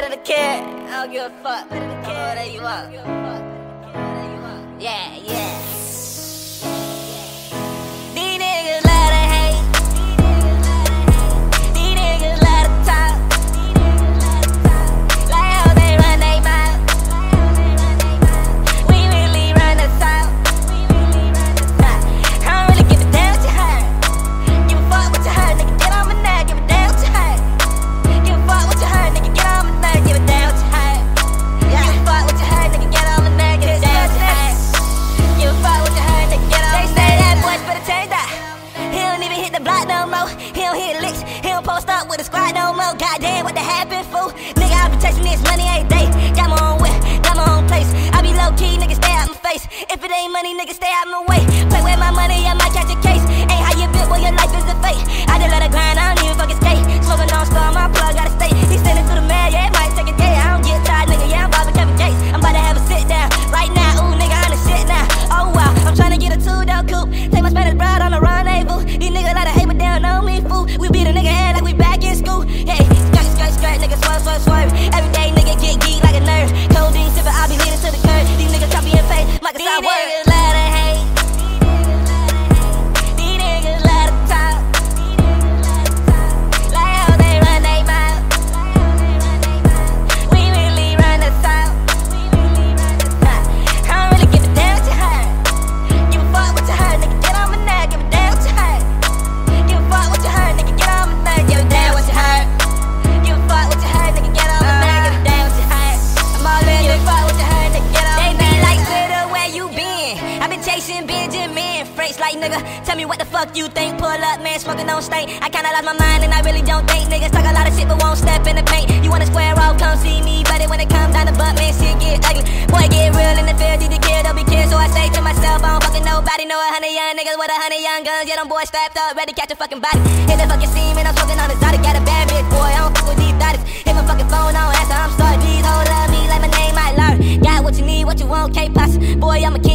better care. I don't give a fuck. Better to care. Oh, there you are. Yeah, yeah. niggas stay out my way. like, nigga. Tell me what the fuck you think. Pull up, man, smoking on state. I kinda lost my mind and I really don't think. Niggas talk a lot of shit but won't step in the paint. You wanna square off, come see me. But when it comes down to butt, man, shit get ugly. Boy, get real in the field, these kids don't be kids. So I say to myself, I don't fucking nobody. Know a hundred young niggas with a hundred young guns. Yeah, them boys strapped up, ready to catch a fucking body. Hit the fucking scene, man, I'm smoking on exotic. Got a bad bitch, boy, I don't fuck with these thotties. Hit my fucking phone, I don't answer, I'm sorry. These hoes love me like my name, I learn. Got what you need, what you want, can't pass. Boy, I'm a kid.